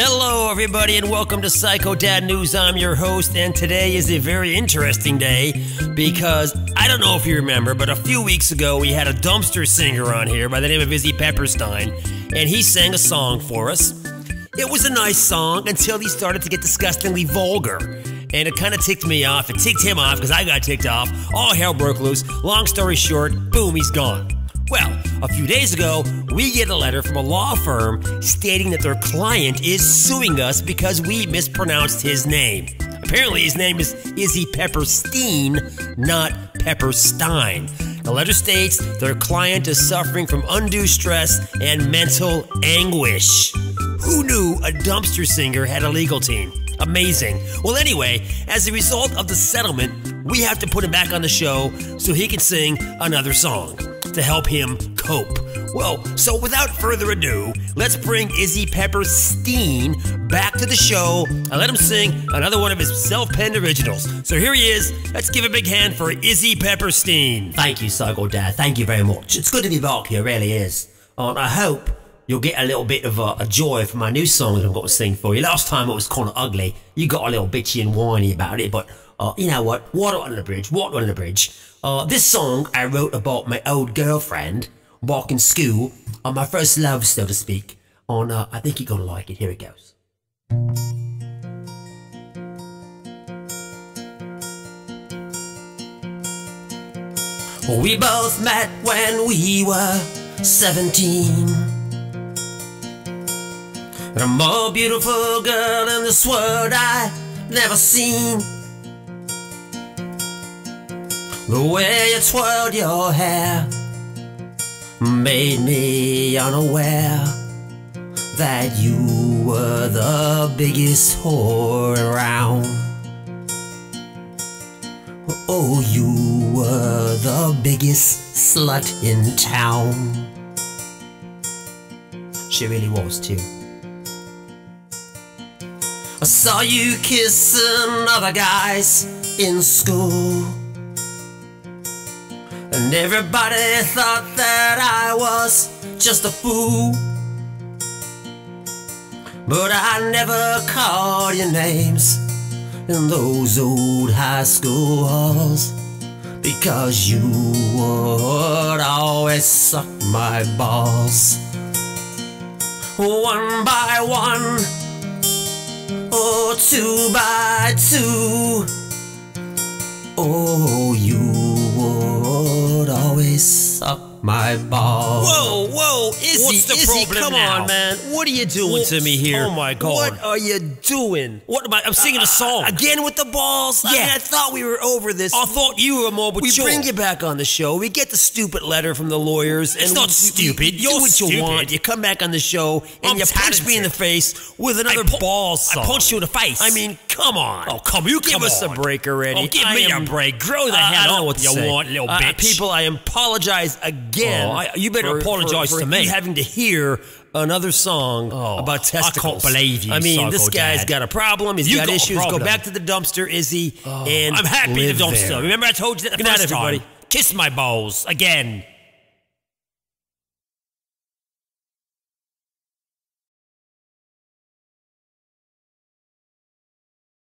Hello, everybody, and welcome to Psycho Dad News. I'm your host, and today is a very interesting day because I don't know if you remember, but a few weeks ago we had a dumpster singer on here by the name of Izzy Pepperstein, and he sang a song for us. It was a nice song until he started to get disgustingly vulgar. And it kind of ticked me off. It ticked him off because I got ticked off. All hell broke loose. Long story short, boom, he's gone. Well, few days ago, we get a letter from a law firm stating that their client is suing us because we mispronounced his name. Apparently, his name is Izzy Peppersteen, not Pepperstein. The letter states their client is suffering from undue stress and mental anguish. Who knew a dumpster singer had a legal team? Amazing. Well, anyway, as a result of the settlement, we have to put him back on the show so he can sing another song to help him cope. Well, so without further ado, let's bring Izzy Peppersteen back to the show and let him sing another one of his self penned originals. So here he is. Let's give a big hand for Izzy Peppersteen. Thank you, Psycho Dad. Thank you very much. It's good to be back here, really is. And I hope you'll get a little bit of a, a joy from my new song that I've got to sing for you. Last time it was kind of ugly. You got a little bitchy and whiny about it, but uh, you know what? Water under the bridge, water under the bridge. Uh, this song I wrote about my old girlfriend back in school, on my first love, so to speak. On, uh, I think you're gonna like it. Here it goes. We both met when we were 17. And a more beautiful girl in this world I've never seen. The way you twirled your hair made me unaware that you were the biggest whore around. Oh, you were the biggest slut in town. She really was too. I saw you kissing other guys in school. And everybody thought that I was just a fool. But I never called your names in those old high school halls because you would always suck my balls. One by one, or two by two. Oh, you suck my balls. Whoa, whoa, Izzy, What's the Izzy, problem come now? on, man. What are you doing What- to me here? oh my God. What are you doing? What am I? I'm singing a song. Again with the balls? I Yeah. mean, I thought we were over this. I thought you were more mature. we mature. bring you back on the show. We get the stupid letter from the lawyers, and It's not we- stupid. we- you You're do what you want. You come back on the show, and I'm you punch me in the face with another pu- ball song. I punched you in the face. I mean, come on. Oh, come- you give come us on. a break already. Oh, give I me a break. Grow the Uh, hell I don't up, know what you say. want, little Uh, bitch. People, I apologize again. Oh, I- you better for- apologize for- to me. you having to hear another song Oh, about I can't believe you, I mean, this guy's Dad. got a problem. He's You got, got issues. Go back to the dumpster, Izzy, oh, and I'm happy the dumpster. there. Remember I told you that the Good night, first time? everybody. Kiss my balls again.